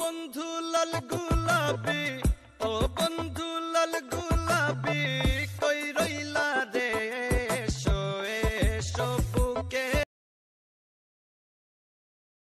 বন্ধু লাল গুলাবি ও বন্ধু লাল গুলাবি কই রইলা রে? এসো এসো